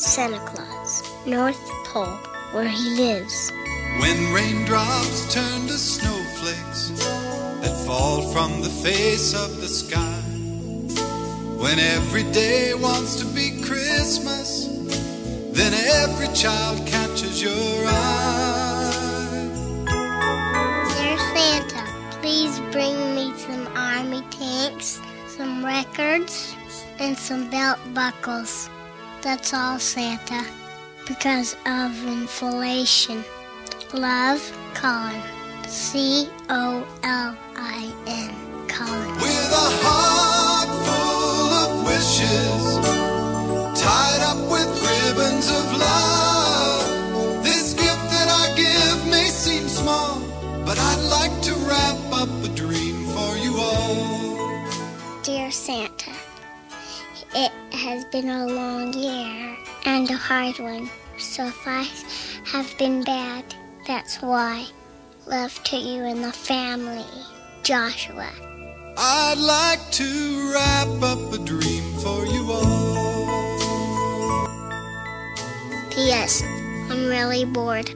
Santa Claus, North Pole, where he lives. When raindrops turn to snowflakes that fall from the face of the sky. When every day wants to be Christmas, then every child catches your eye. Dear Santa, please bring me some army tanks, some records, and some belt buckles. That's all, Santa. Because of inflation. Love, Colin. C O L I N. Colin. With a heart full of wishes, tied up with ribbons of love. This gift that I give may seem small, but I'd like to wrap up a dream for you all. Dear Santa, it has been a long year and a hard one. So if I have been bad, that's why. Love to you and the family. Joshua. I'd like to wrap up a dream for you all. P.S. I'm really bored.